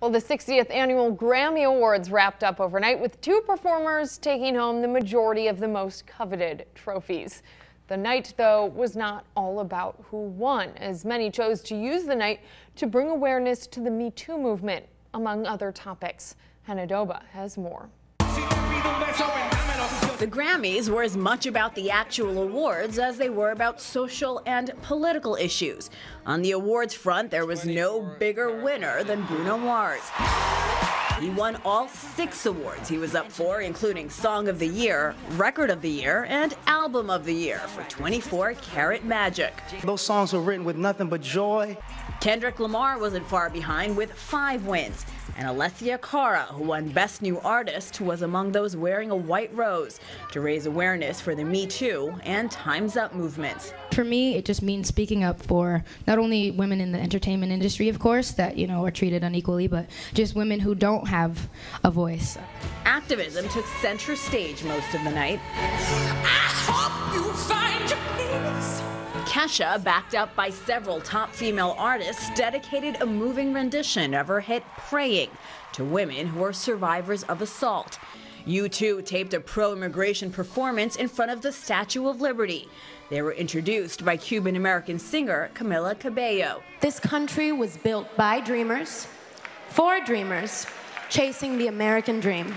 Well, the 60th annual Grammy Awards wrapped up overnight with two performers taking home the majority of the most coveted trophies. The night, though, was not all about who won, as many chose to use the night to bring awareness to the Me Too movement, among other topics. Hena Doba has more. The Grammys were as much about the actual awards as they were about social and political issues. On the awards front, there was no bigger winner than Bruno Mars. He won all six awards he was up for, including Song of the Year, Record of the Year, and Album of the Year for 24 Karat Magic. Those songs were written with nothing but joy. Kendrick Lamar wasn't far behind with five wins. And Alessia Cara, who won Best New Artist, was among those wearing a white rose to raise awareness for the Me Too and Time's Up movements. For me, it just means speaking up for not only women in the entertainment industry, of course, that you know are treated unequally, but just women who don't have a voice. Activism took center stage most of the night. Kesha, backed up by several top female artists, dedicated a moving rendition of her hit Praying to women who are survivors of assault. U2 taped a pro immigration performance in front of the Statue of Liberty. They were introduced by Cuban American singer Camila Cabello. This country was built by dreamers, for dreamers, chasing the American dream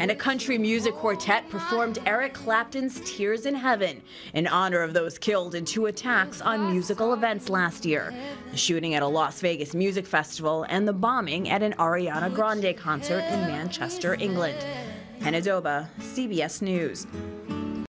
and a country music quartet performed Eric Clapton's Tears in Heaven in honor of those killed in two attacks on musical events last year the shooting at a Las Vegas music festival and the bombing at an Ariana Grande concert in Manchester, England. Hena CBS News.